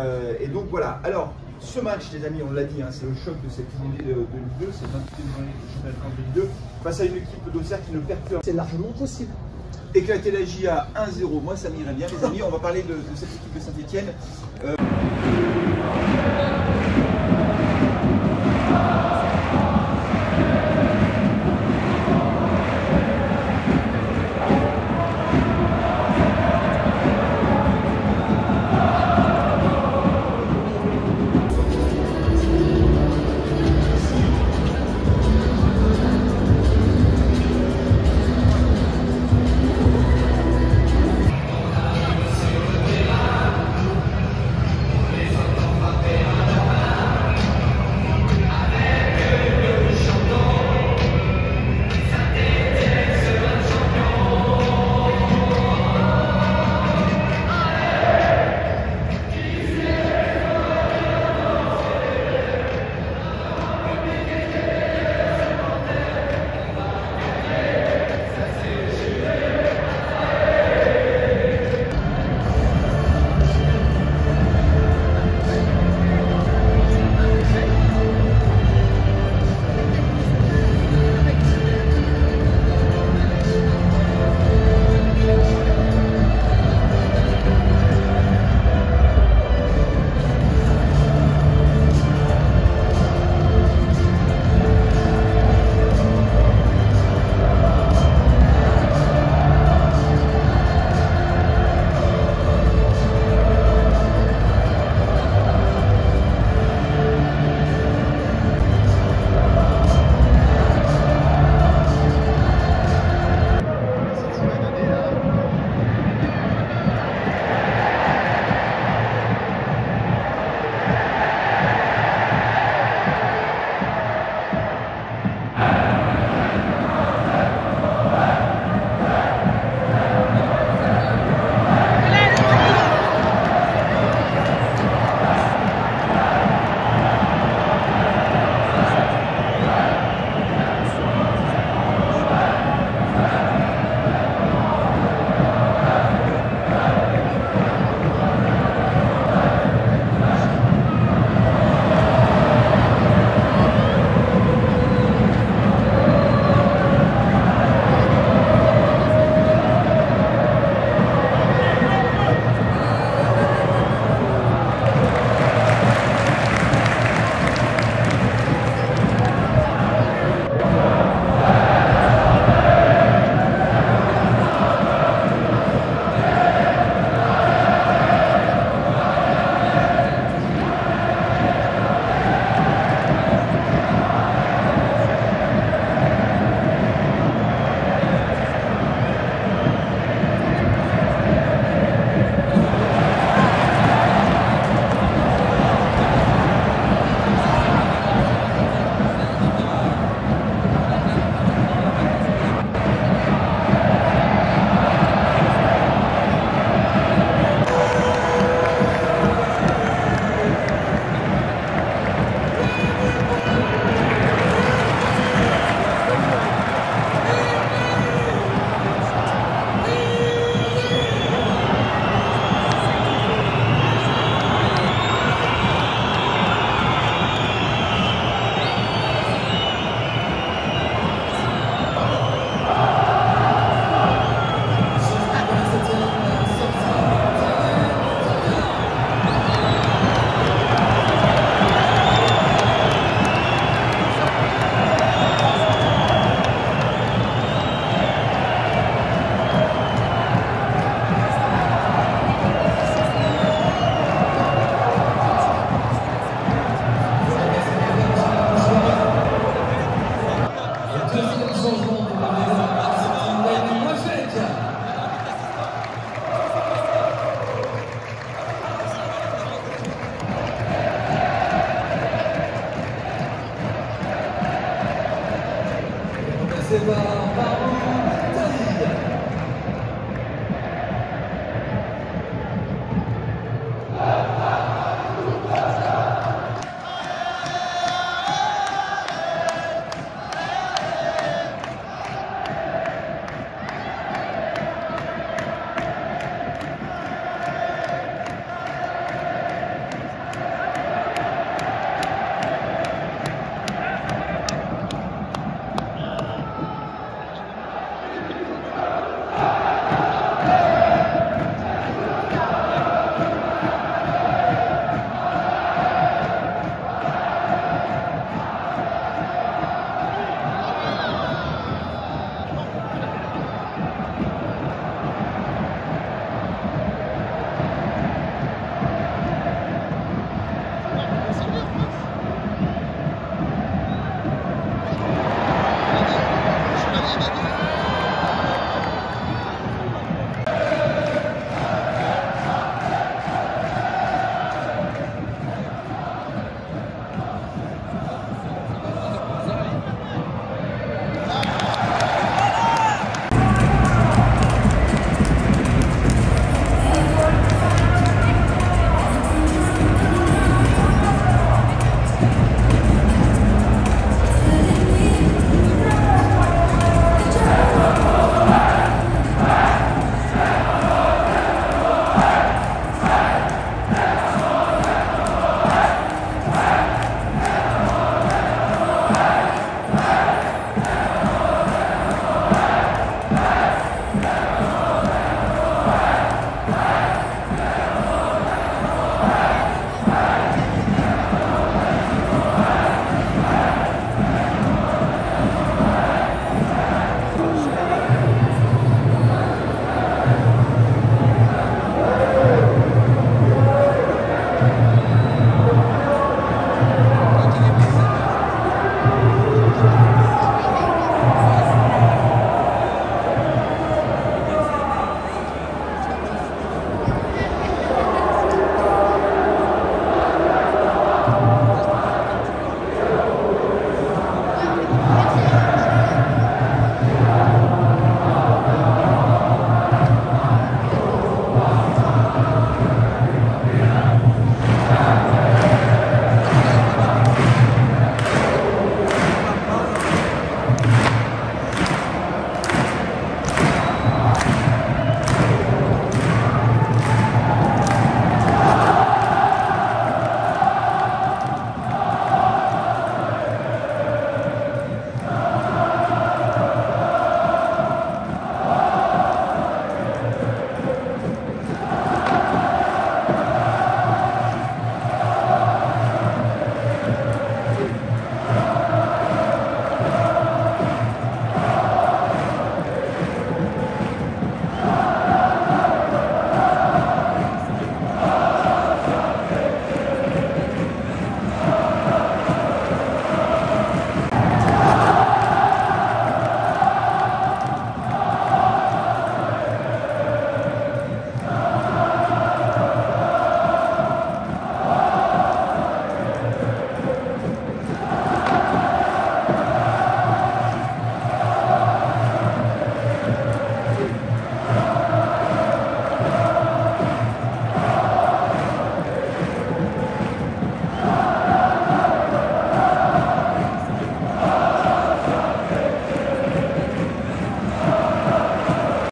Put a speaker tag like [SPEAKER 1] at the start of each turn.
[SPEAKER 1] Euh, et, donc voilà. Alors, ce match, les amis, on l'a dit, hein, c'est le choc de cette journée de 2002, c'est le 28e journée du championnat de 2002, face à une équipe d'Auxerre qui ne perd plus.
[SPEAKER 2] C'est largement possible.
[SPEAKER 1] Éclater la JA 1-0, moi ça m'irait bien, les amis. On va parler de, de cette équipe de Saint-Etienne. Euh,